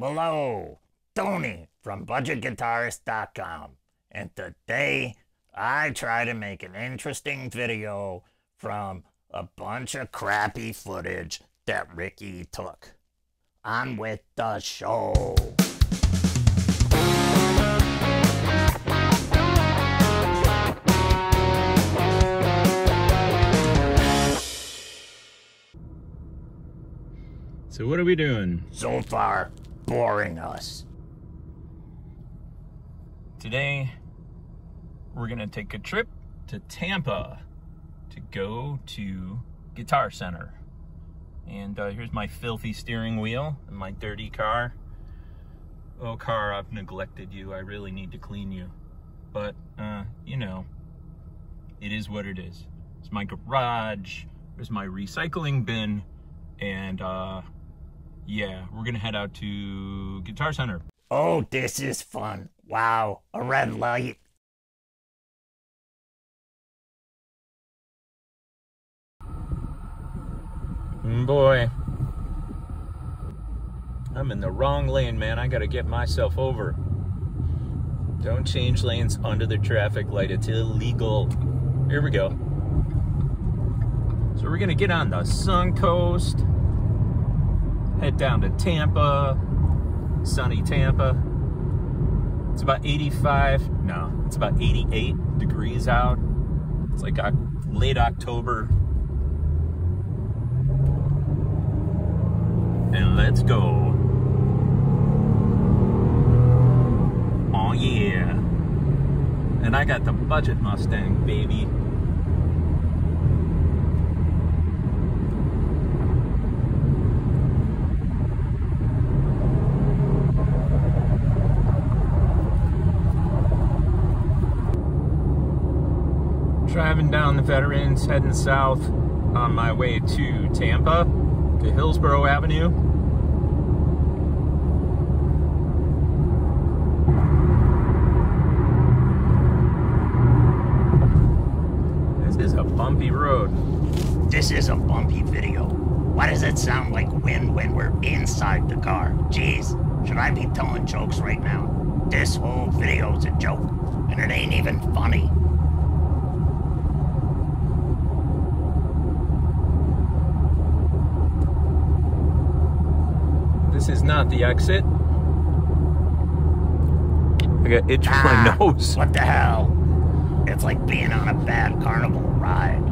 Hello, Tony from BudgetGuitarist.com. And today I try to make an interesting video from a bunch of crappy footage that Ricky took. On with the show. So what are we doing? So far, boring us. Today, we're gonna take a trip to Tampa to go to Guitar Center. And uh, here's my filthy steering wheel and my dirty car. Oh, car, I've neglected you. I really need to clean you. But, uh, you know, it is what it is. It's my garage. There's my recycling bin. And, uh, yeah, we're gonna head out to Guitar Center. Oh, this is fun. Wow, a red light. Mm, boy. I'm in the wrong lane, man. I gotta get myself over. Don't change lanes under the traffic light. It's illegal. Here we go. So we're gonna get on the Sun Coast, head down to Tampa, sunny Tampa. It's about 85, no, it's about 88 degrees out. It's like late October. And let's go. Oh yeah. And I got the budget Mustang, baby. Driving down the Veterans, heading south on my way to Tampa, to Hillsborough Avenue. This is a bumpy road. This is a bumpy video. Why does it sound like wind when we're inside the car? Jeez, should I be telling jokes right now? This whole video's a joke, and it ain't even funny. This the exit. I got itch on Ah, my nose. What the hell? It's like being on a bad carnival ride.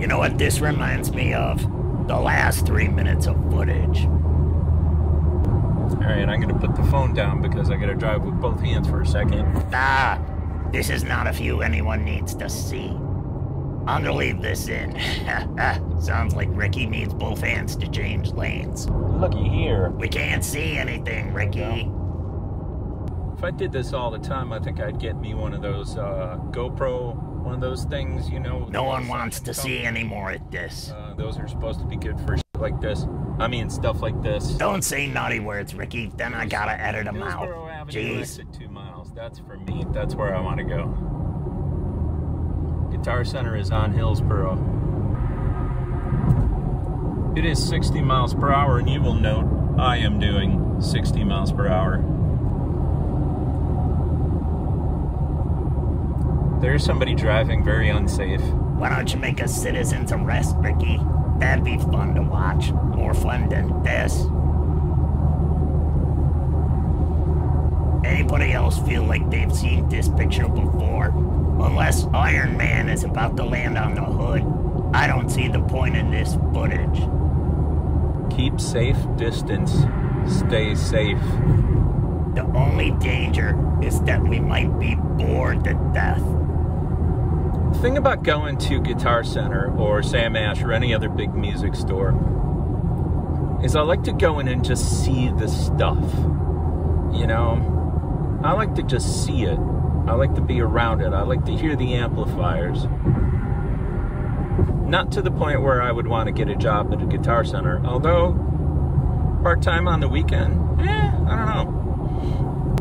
You know what this reminds me of? The last three minutes of footage. All right, I'm gonna put the phone down because I gotta drive with both hands for a second. Ah, this is not a view anyone needs to see. I'm gonna leave this in. Sounds like Ricky needs both hands to change lanes. Looky here. We can't see anything, Ricky. If I did this all the time, I think I'd get me one of those uh, GoPro, one of those things, you know. No one wants to see any more of this. Uh, those are supposed to be good for like this. I mean, stuff like this. Don't say naughty words, Ricky. Then I gotta edit them out. Hillsborough Avenue, Jeez. two miles. That's for me. That's where I want to go. Guitar Center is on Hillsborough. It is 60 miles per hour, and you will note I am doing 60 miles per hour. There's somebody driving very unsafe. Why don't you make a citizen's arrest, Ricky? That'd be fun to watch. More fun than this. Anybody else feel like they've seen this picture before? Unless Iron Man is about to land on the hood, I don't see the point in this footage. Keep safe distance. Stay safe. The only danger is that we might be bored to death. The thing about going to Guitar Center or Sam Ash or any other big music store is I like to go in and just see the stuff. You know, I like to just see it. I like to be around it. I like to hear the amplifiers. Not to the point where I would want to get a job at a Guitar Center, although part time on the weekend, eh, I don't know.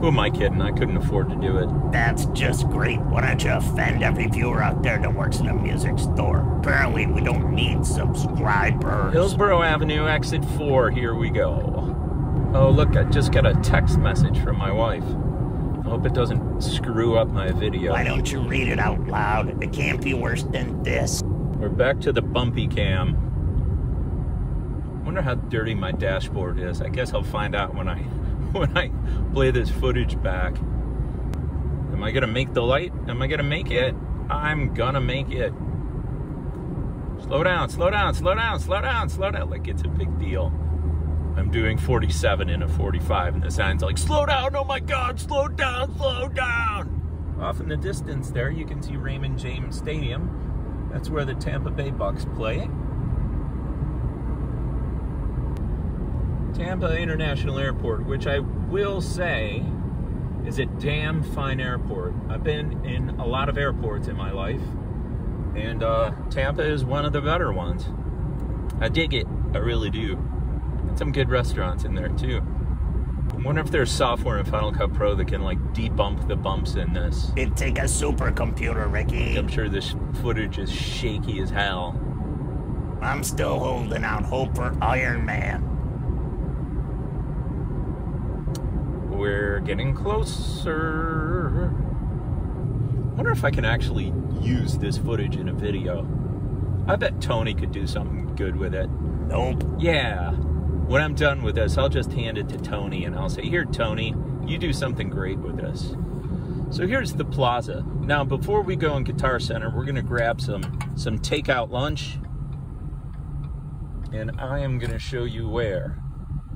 Who am I kidding? I couldn't afford to do it. That's just great. Why don't you offend every viewer out there that works in a music store? Apparently, we don't need subscribers. Hillsborough Avenue, exit 4. Here we go. Oh, look, I just got a text message from my wife. Hope it doesn't screw up my video. Why don't you read it out loud? It can't be worse than this. We're back to the bumpy cam. Wonder how dirty my dashboard is. I guess I'll find out when I when I play this footage back. Am I gonna make the light? Am I gonna make it? I'm gonna make it. Slow down, slow down, slow down, slow down, slow down. Like it's a big deal. I'm doing 47 in a 45, and the sign's like, slow down, oh my god, slow down, slow down. Off in the distance there, you can see Raymond James Stadium. That's where the Tampa Bay Bucks play. Tampa International Airport, which I will say is a damn fine airport. I've been in a lot of airports in my life, and uh, Tampa is one of the better ones. I dig it, I really do. Some good restaurants in there too. I wonder if there's software in Final Cut Pro that can like debump the bumps in this. It'd take a supercomputer, Ricky. I'm sure this footage is shaky as hell. I'm still holding out hope for Iron Man. We're getting closer. wonder if I can actually use this footage in a video. I bet Tony could do something good with it. Nope. Yeah. When I'm done with this, I'll just hand it to Tony and I'll say, Here, Tony, you do something great with this. So here's the plaza. Now, before we go in Guitar Center, we're gonna grab some some takeout lunch. And I am gonna show you where.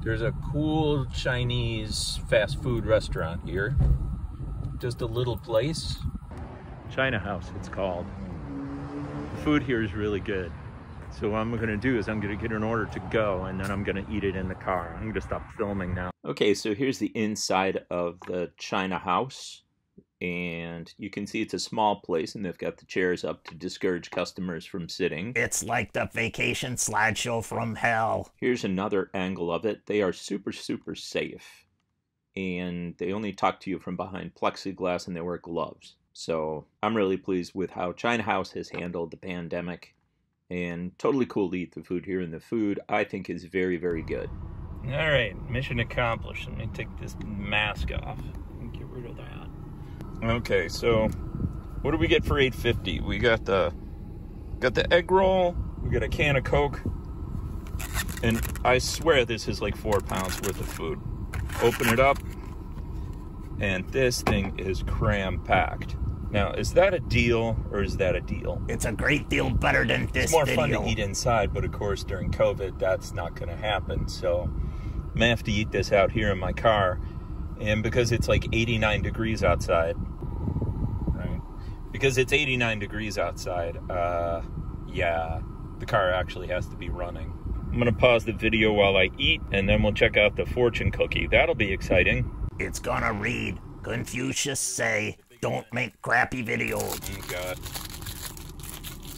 There's a cool Chinese fast food restaurant here. Just a little place. China House, it's called. The food here is really good. So what I'm gonna do is I'm gonna get an order to go and then I'm gonna eat it in the car. I'm gonna stop filming now. Okay, so here's the inside of the China House. And you can see it's a small place and they've got the chairs up to discourage customers from sitting. It's like the vacation slideshow from hell. Here's another angle of it. They are super, super safe. And they only talk to you from behind plexiglass and they wear gloves. So I'm really pleased with how China House has handled the pandemic and totally cool to eat the food here. And the food I think is very, very good. All right, mission accomplished. Let me take this mask off and get rid of that. Okay, so what do we get for 850? We got the got the egg roll, we got a can of Coke, and I swear this is like four pounds worth of food. Open it up, and this thing is cram packed. Now, is that a deal or is that a deal? It's a great deal better than this It's more video. fun to eat inside, but of course during COVID, that's not going to happen. So I'm gonna have to eat this out here in my car, and because it's like 89 degrees outside, right? Because it's 89 degrees outside, uh, yeah, the car actually has to be running. I'm gonna pause the video while I eat, and then we'll check out the fortune cookie. That'll be exciting. It's gonna read Confucius say, don't make crappy videos. Oh God.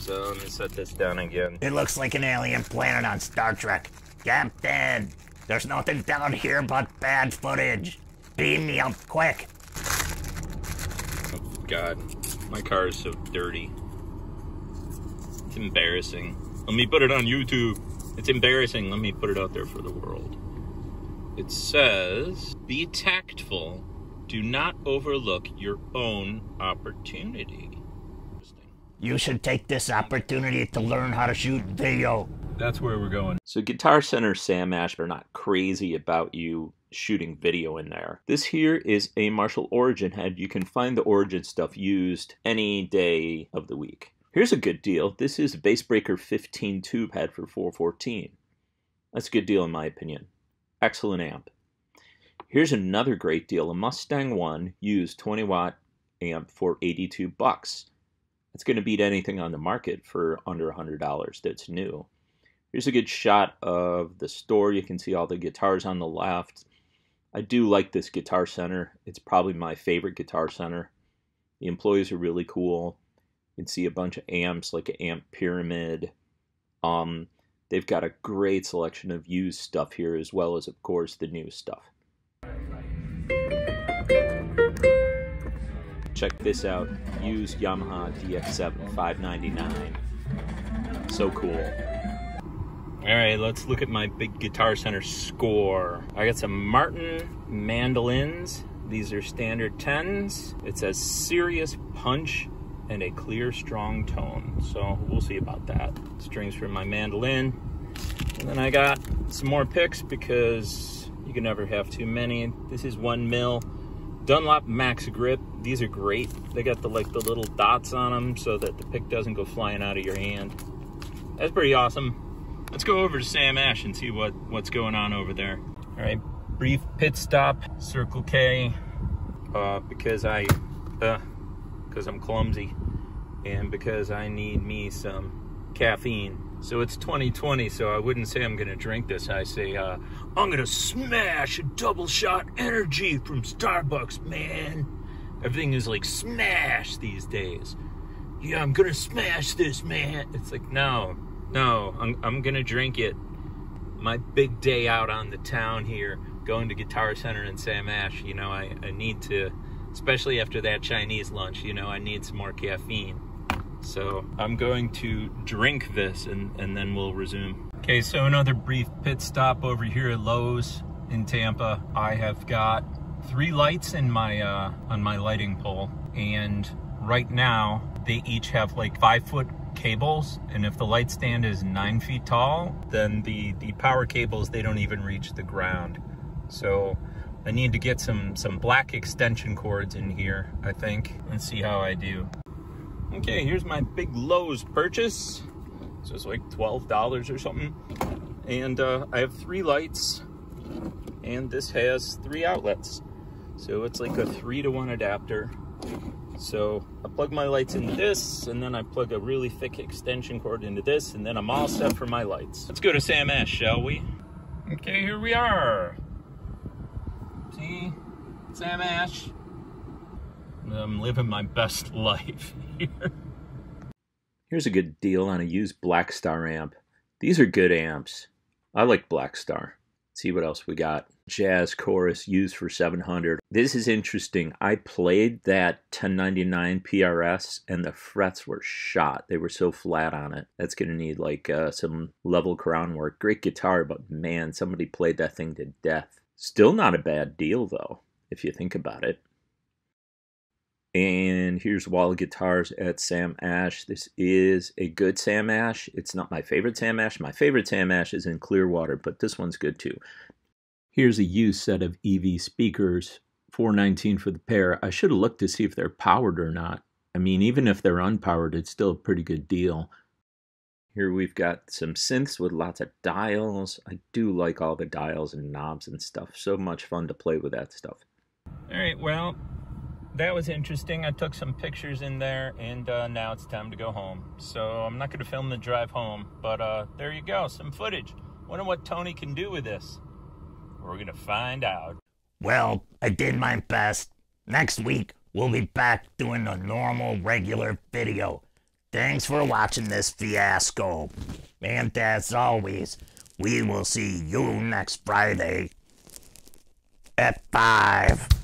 So let me set this down again. It looks like an alien planet on Star Trek. Captain, there's nothing down here but bad footage. Beam me up quick. Oh God, my car is so dirty. It's embarrassing. Let me put it on YouTube. It's embarrassing. Let me put it out there for the world. It says, "Be tactful. Do not overlook your own opportunity." You should take this opportunity to learn how to shoot video. That's where we're going. So Guitar Center Sam Ash are not crazy about you shooting video in there. This here is a Marshall Origin head. You can find the Origin stuff used any day of the week. Here's a good deal. This is a Bassbreaker 15 tube head for 414. That's a good deal in my opinion. Excellent amp. Here's another great deal. A Mustang 1 used 20 watt amp for 82 bucks. That's going to beat anything on the market for under $100 that's new. Here's a good shot of the store. You can see all the guitars on the left. I do like this Guitar Center. It's probably my favorite Guitar Center. The employees are really cool. You can see a bunch of amps, like an amp pyramid. Um, they've got a great selection of used stuff here, as well as, of course, the new stuff. Check this out. Used Yamaha DX7 599. So cool. All right, let's look at my big Guitar Center score. I got some Martin mandolins. These are standard 10s. It says serious punch and a clear, strong tone. So we'll see about that. Strings for my mandolin. And then I got some more picks because you can never have too many. This is one mil Dunlop Max Grip. These are great. They got the like the little dots on them so that the pick doesn't go flying out of your hand. That's pretty awesome. Let's go over to Sam Ash and see what, what's going on over there. All right, brief pit stop, Circle K, uh, because I, uh, because I'm clumsy and because I need me some caffeine. So it's 2020, so I wouldn't say I'm gonna drink this. I say, uh, I'm gonna smash a double shot energy from Starbucks, man. Everything is like smash these days. Yeah, I'm gonna smash this, man. It's like, no, no, I'm, I'm gonna drink it. My big day out on the town here, going to Guitar Center in Sam Ash, you know, I, I need to, especially after that Chinese lunch, you know, I need some more caffeine. So I'm going to drink this and, and then we'll resume. Okay, so another brief pit stop over here at Lowe's in Tampa. I have got three lights in my uh, on my lighting pole. And right now they each have like five foot cables. And if the light stand is nine feet tall then the the power cables they don't even reach the ground. So I need to get some some black extension cords in here I think. And see how I do Okay, here's my big Lowe's purchase. So it's like $12 or something. And uh, I have three lights and this has three outlets. So it's like a three to one adapter. So I plug my lights into this and then I plug a really thick extension cord into this and then I'm all set for my lights. Let's go to Sam Ash, shall we? Okay, here we are. See, Sam Ash. I'm living my best life here. Here's a good deal on a used Blackstar amp. These are good amps. I like Blackstar. Let's see what else we got. Jazz chorus used for 700. This is interesting. I played that 1099 PRS and the frets were shot. They were so flat on it. That's going to need like uh, some level crown work. Great guitar, but man, somebody played that thing to death. Still not a bad deal though, if you think about it. And here's Wall Guitars at Sam Ash. This is a good Sam Ash. It's not my favorite Sam Ash. My favorite Sam Ash is in Clearwater, but this one's good too. Here's a used set of EV speakers, 419 for the pair. I should have looked to see if they're powered or not. I mean, even if they're unpowered, it's still a pretty good deal. Here we've got some synths with lots of dials. I do like all the dials and knobs and stuff. So much fun to play with that stuff. All right, well, that was interesting. I took some pictures in there, and uh, now it's time to go home. So I'm not going to film the drive home, but uh, there you go, some footage. Wonder what Tony can do with this. We're going to find out. Well, I did my best. Next week, we'll be back doing a normal, regular video. Thanks for watching this fiasco. And as always, we will see you next Friday at 5.